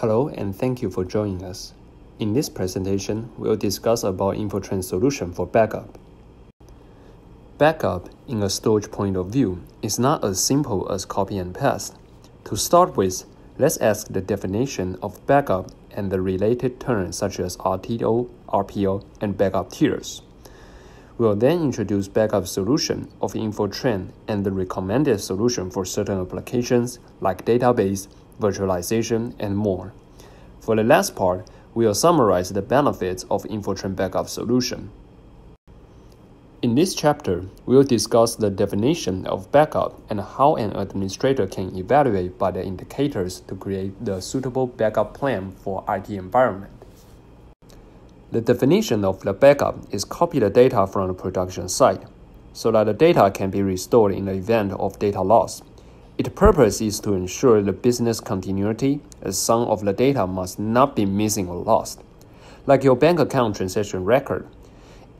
Hello and thank you for joining us. In this presentation, we'll discuss about Infortrend solution for backup. Backup, in a storage point of view, is not as simple as copy and paste. To start with, let's ask the definition of backup and the related terms such as RTO, RPO, and backup tiers. We'll then introduce backup solution of Infortrend and the recommended solution for certain applications like database, virtualization, and more. For the last part, we'll summarize the benefits of Infortrend backup solution. In this chapter, we'll discuss the definition of backup and how an administrator can evaluate by the indicators to create the suitable backup plan for IT environment. The definition of the backup is copy the data from the production site so that the data can be restored in the event of data loss. Its purpose is to ensure the business continuity as some of the data must not be missing or lost. Like your bank account transaction record,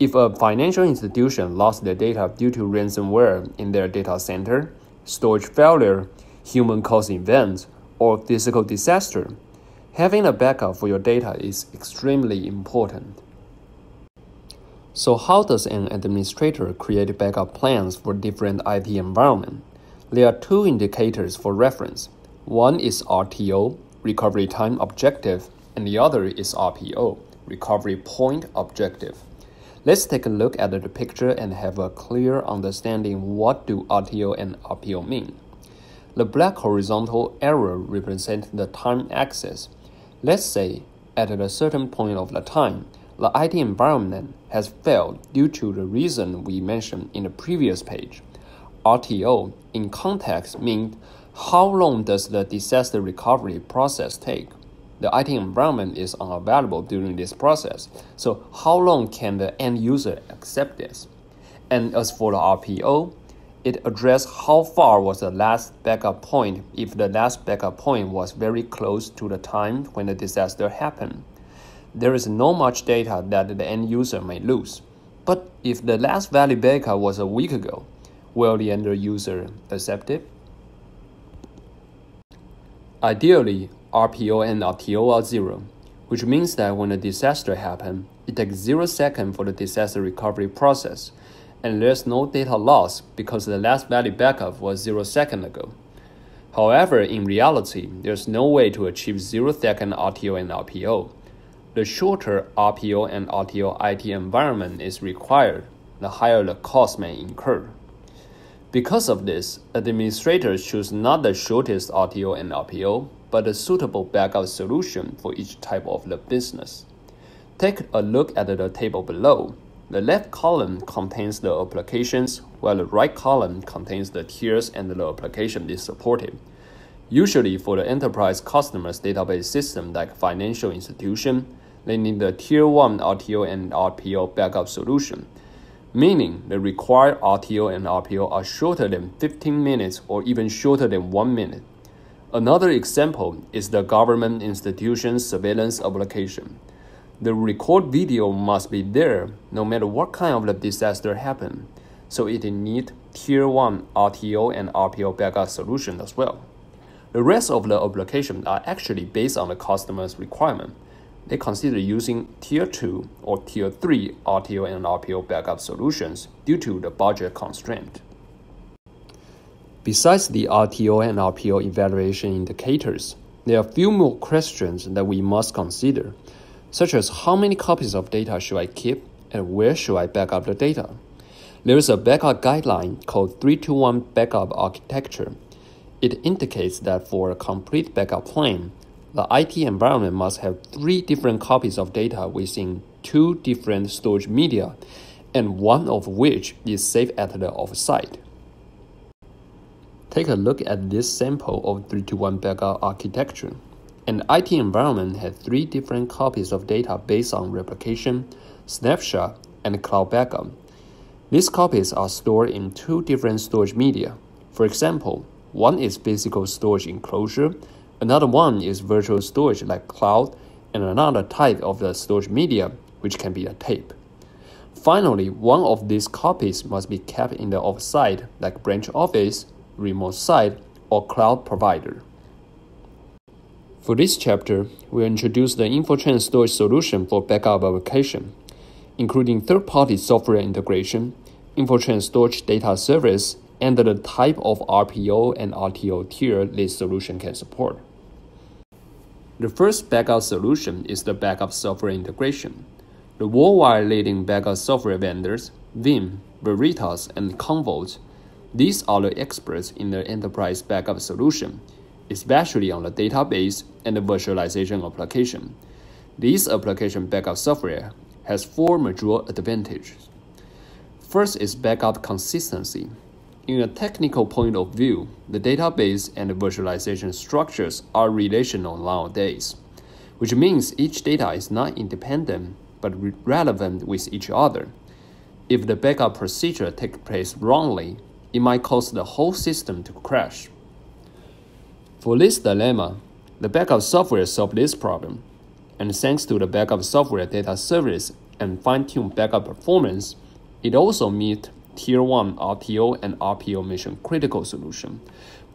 if a financial institution lost their data due to ransomware in their data center, storage failure, human caused events, or physical disaster, having a backup for your data is extremely important. So, how does an administrator create backup plans for different IT environments? There are two indicators for reference. One is RTO, recovery time objective, and the other is RPO, recovery point objective. Let's take a look at the picture and have a clear understanding what do RTO and RPO mean. The black horizontal arrow represents the time axis. Let's say at a certain point of the time, the IT environment has failed due to the reason we mentioned in the previous page. RTO in context means how long does the disaster recovery process take? The IT environment is unavailable during this process, so how long can the end user accept this? And as for the RPO, it addresses how far was the last backup point if the last backup point was very close to the time when the disaster happened. There is no much data that the end user may lose. But if the last valid backup was a week ago, will the end user accept it? Ideally, RPO and RTO are zero, which means that when a disaster happens, it takes zero seconds for the disaster recovery process, and there's no data loss because the last valid backup was zero seconds ago. However, in reality, there's no way to achieve zero second RTO and RPO. The shorter RPO and RTO IT environment is required, the higher the cost may incur. Because of this, administrators choose not the shortest RTO and RPO, but a suitable backup solution for each type of the business. Take a look at the table below. The left column contains the applications, while the right column contains the tiers and the application is supported. Usually for the enterprise customers database system like financial institution, they need the tier 1 RTO and RPO backup solution meaning the required RTO and RPO are shorter than 15 minutes or even shorter than 1 minute. Another example is the government institution surveillance application. The record video must be there no matter what kind of the disaster happened, so it need tier 1 RTO and RPO backup solution as well. The rest of the applications are actually based on the customer's requirement they consider using Tier 2 or Tier 3 RTO and RPO backup solutions due to the budget constraint. Besides the RTO and RPO evaluation indicators, there are a few more questions that we must consider, such as how many copies of data should I keep and where should I back up the data? There is a backup guideline called 321 Backup Architecture. It indicates that for a complete backup plan, the IT environment must have three different copies of data within two different storage media, and one of which is saved at the offsite. Take a look at this sample of 321 backup architecture. An IT environment has three different copies of data based on replication, snapshot, and cloud backup. These copies are stored in two different storage media. For example, one is physical storage enclosure Another one is virtual storage like cloud, and another type of the storage media, which can be a tape. Finally, one of these copies must be kept in the offsite like branch office, remote site, or cloud provider. For this chapter, we'll introduce the Infortrend storage solution for backup application, including third-party software integration, Infortrend storage data service, and the type of RPO and RTO tier this solution can support. The first backup solution is the backup software integration. The worldwide leading backup software vendors, Veeam, Veritas, and Commvault, these are the experts in the enterprise backup solution, especially on the database and the virtualization application. This application backup software has four major advantages. First is backup consistency. In a technical point of view, the database and the virtualization structures are relational nowadays, which means each data is not independent but relevant with each other. If the backup procedure takes place wrongly, it might cause the whole system to crash. For this dilemma, the backup software solved this problem, and thanks to the backup software data service and fine-tuned backup performance, it also meets Tier 1 RTO and RPO mission critical solution,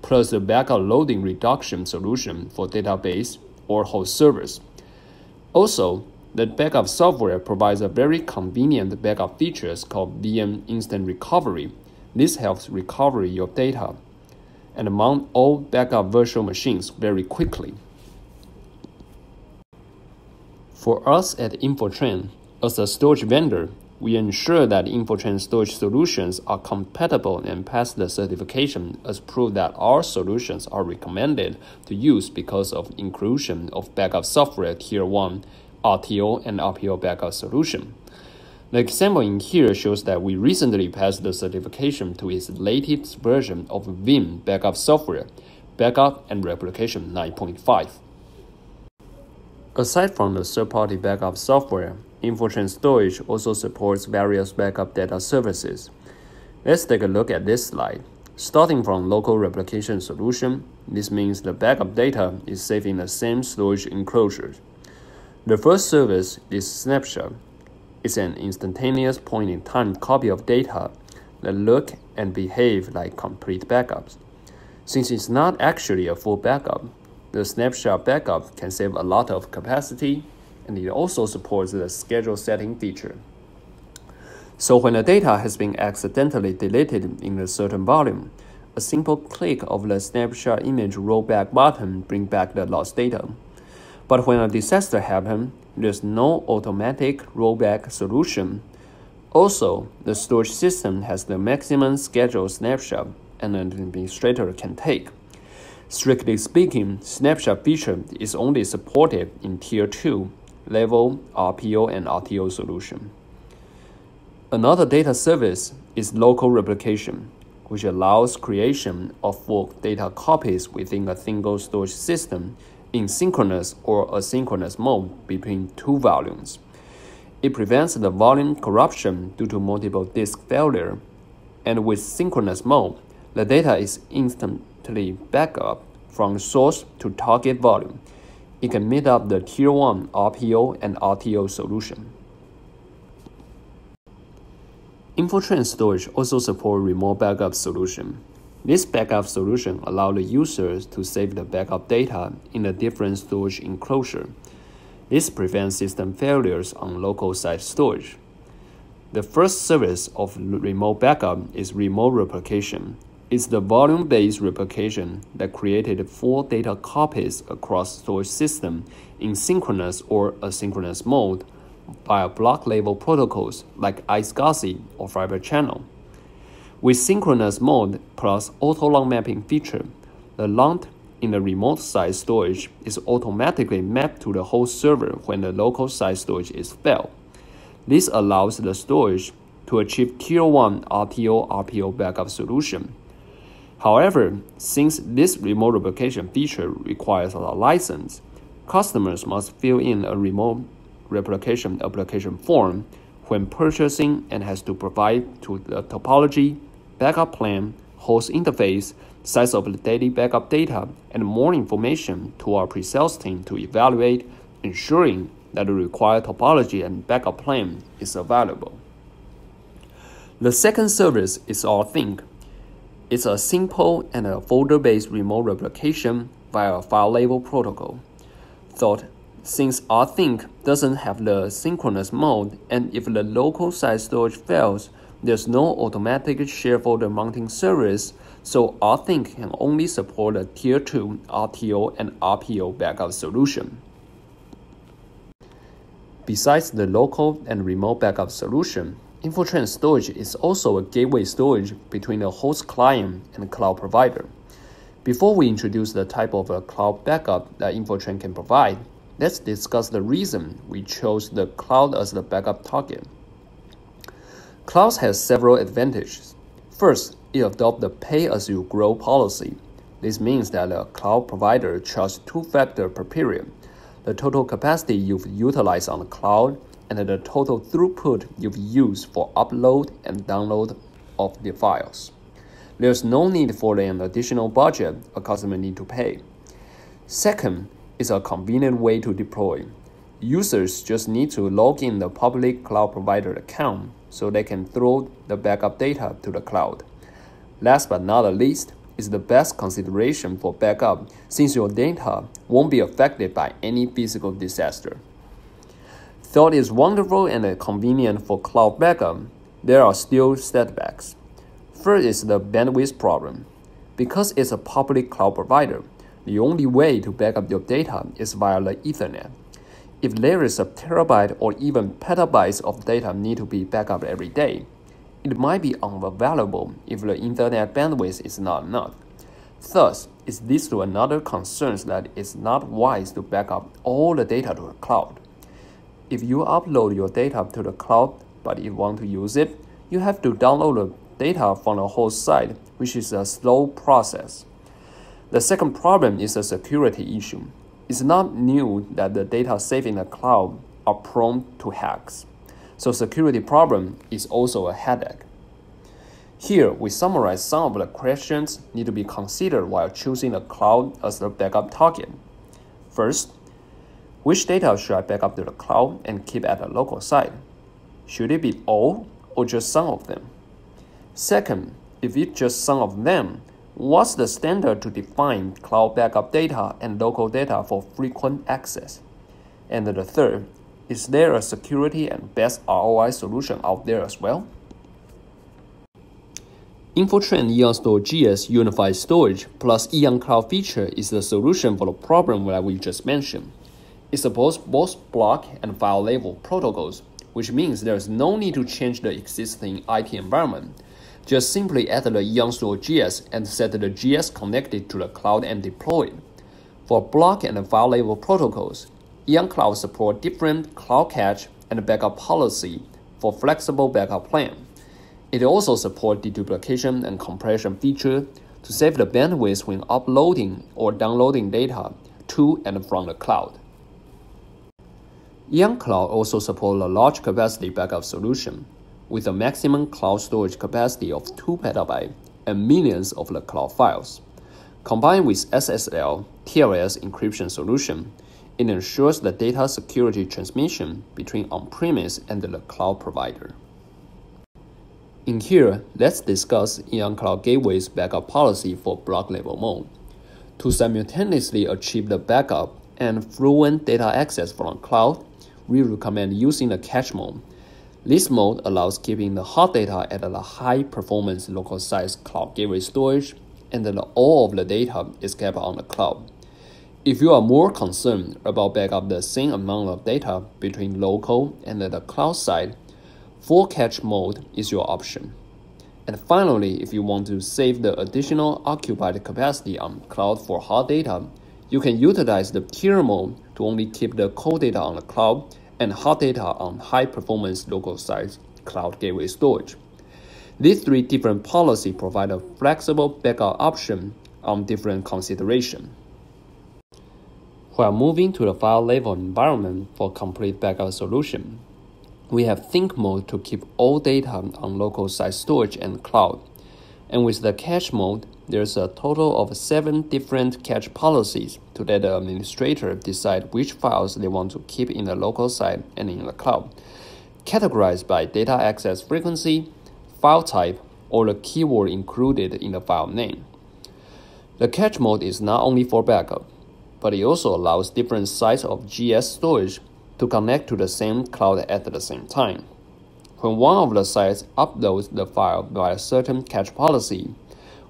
plus the backup loading reduction solution for database or host servers. Also, the backup software provides a very convenient backup features called VM Instant Recovery. This helps recover your data and mount all backup virtual machines very quickly. For us at Infortrend, as a storage vendor, we ensure that Infortrend storage solutions are compatible and pass the certification as proof that our solutions are recommended to use because of inclusion of backup software Tier 1, RTO, and RPO backup solution. The example in here shows that we recently passed the certification to its latest version of Veeam backup software, Backup and Replication 9.5. Aside from the third-party backup software, Infortrend Storage also supports various backup data services. Let's take a look at this slide. Starting from local replication solution, this means the backup data is saved in the same storage enclosure. The first service is Snapshot. It's an instantaneous point-in-time copy of data that look and behave like complete backups. Since it's not actually a full backup, the snapshot backup can save a lot of capacity and it also supports the schedule setting feature. So when the data has been accidentally deleted in a certain volume, a simple click of the snapshot image rollback button brings back the lost data. But when a disaster happens, there's no automatic rollback solution. Also, the storage system has the maximum schedule snapshot an administrator can take. Strictly speaking, snapshot feature is only supported in Tier 2 level RPO and RTO solution. Another data service is local replication, which allows creation of full data copies within a single storage system in synchronous or asynchronous mode between two volumes. It prevents the volume corruption due to multiple disk failure, and with synchronous mode, the data is instantly backed up from source to target volume it can meet up the Tier 1 RPO and RTO solution. Infortrend Storage also support remote backup solution. This backup solution allows the users to save the backup data in a different storage enclosure. This prevents system failures on local site storage. The first service of remote backup is remote replication, is the volume-based replication that created four data copies across storage system in synchronous or asynchronous mode via block level protocols like iSCSI or Fiber Channel. With synchronous mode plus auto-LUN mapping feature, the LUN in the remote site storage is automatically mapped to the host server when the local site storage is failed. This allows the storage to achieve Tier 1 RTO RPO backup solution However, since this remote replication feature requires a license, customers must fill in a remote replication application form when purchasing and has to provide to the topology, backup plan, host interface, size of the daily backup data, and more information to our pre-sales team to evaluate, ensuring that the required topology and backup plan is available. The second service is Auth0, it's a simple and a folder-based remote replication via a file level protocol. Thought since rsync doesn't have the synchronous mode, and if the local site storage fails, there's no automatic share folder mounting service, so rsync can only support a Tier 2 RTO and RPO backup solution. Besides the local and remote backup solution, Infortrend Storage is also a gateway storage between the host client and the cloud provider. Before we introduce the type of a cloud backup that Infortrend can provide, let's discuss the reason we chose the cloud as the backup target. Cloud has several advantages. First, it adopts the pay-as-you-grow policy. This means that a cloud provider charges two-factor per period, the total capacity you've utilized on the cloud and the total throughput you've used for upload and download of the files. There's no need for an additional budget a customer need to pay. Second, is a convenient way to deploy. Users just need to log in the public cloud provider account so they can throw the backup data to the cloud. Last but not the least, is the best consideration for backup since your data won't be affected by any physical disaster. Though it is wonderful and convenient for cloud backup, there are still setbacks. First is the bandwidth problem. Because it's a public cloud provider, the only way to back up your data is via the Ethernet. If there is a terabyte or even petabytes of data need to be backed up every day, it might be unavailable if the internet bandwidth is not enough. Thus, it leads to another concern that it's not wise to back up all the data to the cloud. If you upload your data to the cloud but you want to use it, you have to download the data from the host site, which is a slow process. The second problem is a security issue. It's not new that the data saved in the cloud are prone to hacks. So security problem is also a headache. Here, we summarize some of the questions need to be considered while choosing the cloud as the backup target. First, which data should I back up to the cloud and keep at a local site? Should it be all or just some of them? Second, if it's just some of them, what's the standard to define cloud backup data and local data for frequent access? And the third, is there a security and best ROI solution out there as well? Infortrend Eon Store GS Unified Storage plus EonCloud feature is the solution for the problem that we just mentioned. It supports both block and file level protocols, which means there's no need to change the existing IT environment. Just simply add the EonStor GS and set the GS connected to the cloud and deploy it. For block and file level protocols, EonCloud support different cloud cache and backup policy for flexible backup plan. It also supports deduplication and compression feature to save the bandwidth when uploading or downloading data to and from the cloud. EonCloud also supports a large capacity backup solution with a maximum cloud storage capacity of 2 petabyte and millions of the cloud files. Combined with SSL TLS encryption solution, it ensures the data security transmission between on-premise and the cloud provider. In here, let's discuss EonCloud Gateway's backup policy for block level mode. To simultaneously achieve the backup and fluent data access from cloud, we recommend using the cache mode. This mode allows keeping the hot data at a high performance local size cloud gateway storage, and then all of the data is kept on the cloud. If you are more concerned about backup the same amount of data between local and the cloud side, full cache mode is your option. And finally, if you want to save the additional occupied capacity on cloud for hot data, you can utilize the tier mode to only keep the cold data on the cloud and hot data on high performance local size cloud gateway storage. These three different policies provide a flexible backup option on different considerations. While moving to the file level environment for complete backup solution, we have think mode to keep all data on local site storage and cloud. And with the cache mode, there's a total of seven different cache policies to let the administrator decide which files they want to keep in the local site and in the cloud, categorized by data access frequency, file type, or the keyword included in the file name. The cache mode is not only for backup, but it also allows different sites of GS storage to connect to the same cloud at the same time. When one of the sites uploads the file by a certain cache policy,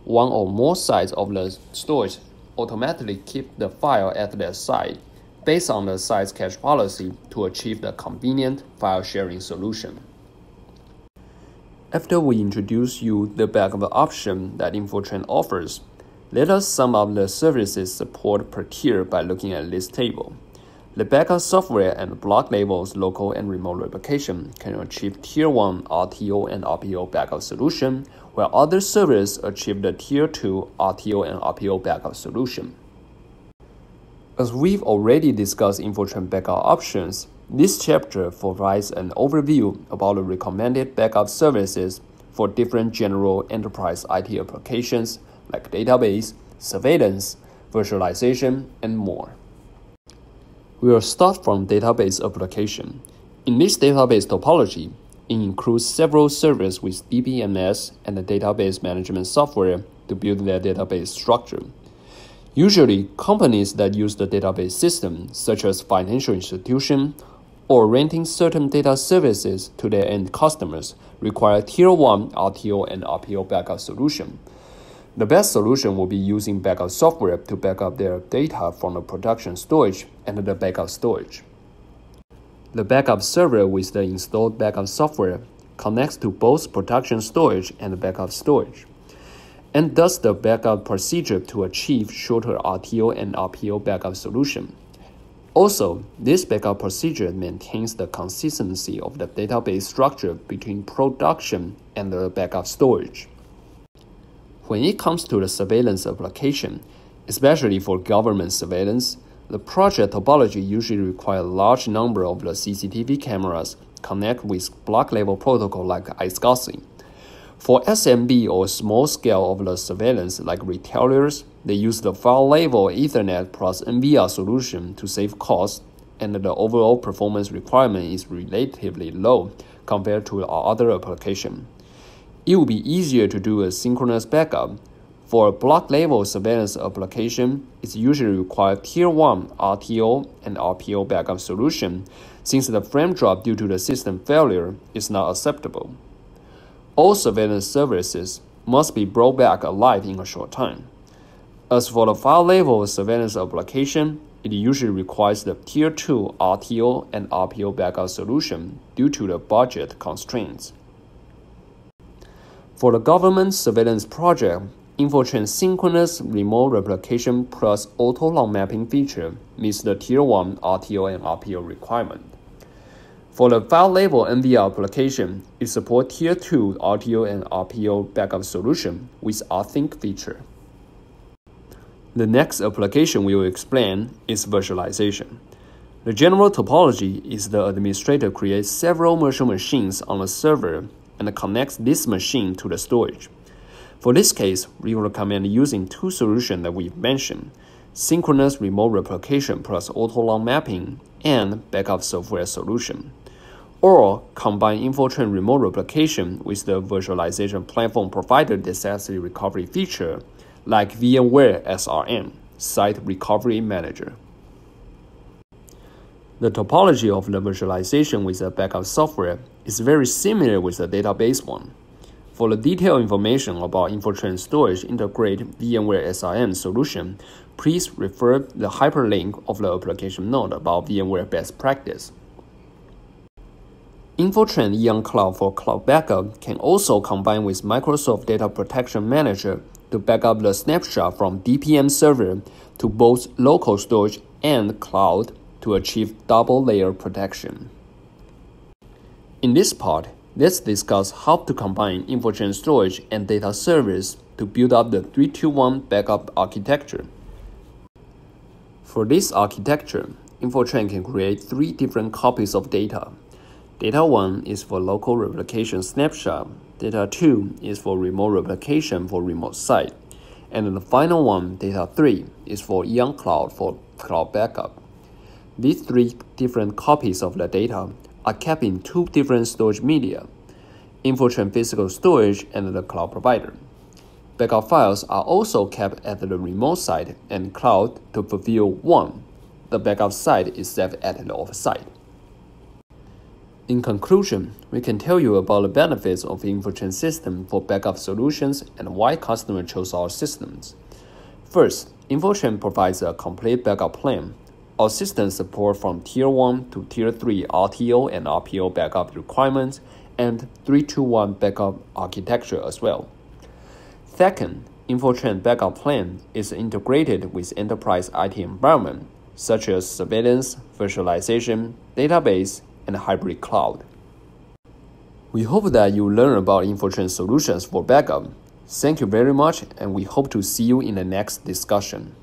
one or more sites of the storage automatically keep the file at their site based on the site's cache policy to achieve the convenient file sharing solution. After we introduce you the backup option that Infortrend offers, let us sum up the services support per tier by looking at this table. The backup software and block labels local and remote replication can achieve Tier 1 RTO and RPO backup solution, while other servers achieve the Tier 2 RTO and RPO backup solution. As we've already discussed Infortrend backup options, this chapter provides an overview about the recommended backup services for different general enterprise IT applications like database, surveillance, virtualization, and more. We will start from database application. In this database topology, it includes several servers with DBMS and the database management software to build their database structure. Usually, companies that use the database system, such as financial institution or renting certain data services to their end customers, require Tier 1 RTO and RPO backup solution. The best solution will be using backup software to back up their data from the production storage and the backup storage. The backup server with the installed backup software connects to both production storage and backup storage, and does the backup procedure to achieve shorter RTO and RPO backup solution. Also, this backup procedure maintains the consistency of the database structure between production and the backup storage. When it comes to the surveillance application, especially for government surveillance, the project topology usually requires a large number of the CCTV cameras connect with block level protocol like iSCSI. For SMB or small scale of the surveillance like retailers, they use the file level Ethernet plus NVR solution to save costs, and the overall performance requirement is relatively low compared to our other application it will be easier to do a synchronous backup. For a block level surveillance application, it usually requires Tier 1 RTO and RPO backup solution since the frame drop due to the system failure is not acceptable. All surveillance services must be brought back alive in a short time. As for the file level surveillance application, it usually requires the Tier 2 RTO and RPO backup solution due to the budget constraints. For the government surveillance project, Infortrend synchronous remote replication plus auto LUN mapping feature meets the Tier 1 RTO and RPO requirement. For the file level NVR application, it supports Tier 2 RTO and RPO backup solution with async feature. The next application we will explain is virtualization. The general topology is the administrator creates several virtual machines on a server and connects this machine to the storage. For this case, we recommend using two solutions that we've mentioned, synchronous remote replication plus auto-LUN mapping and backup software solution. Or combine Infortrend remote replication with the virtualization platform provider disaster recovery feature like VMware SRM, Site Recovery Manager. The topology of the virtualization with the backup software is very similar with the database one. For the detailed information about Infortrend Storage Integrate VMware SRM solution, please refer the hyperlink of the application note about VMware best practice. Infortrend Eon Cloud for cloud backup can also combine with Microsoft Data Protection Manager to back up the snapshot from DPM server to both local storage and cloud to achieve double layer protection. In this part, let's discuss how to combine Infortrend storage and data service to build up the 321 backup architecture. For this architecture, Infortrend can create three different copies of data. Data 1 is for local replication snapshot, data 2 is for remote replication for remote site, and the final one, data 3, is for EonCloud for cloud backup. These three different copies of the data are kept in two different storage media, Infortrend physical storage and the cloud provider. Backup files are also kept at the remote site and cloud to fulfill one. The backup site is set at the offsite. In conclusion, we can tell you about the benefits of Infortrend system for backup solutions and why customers chose our systems. First, Infortrend provides a complete backup plan. System support from Tier 1 to Tier 3 RTO and RPO backup requirements and 321 backup architecture as well. Second, Infortrend backup plan is integrated with enterprise IT environment such as surveillance, virtualization, database, and hybrid cloud. We hope that you learn about Infortrend solutions for backup. Thank you very much, and we hope to see you in the next discussion.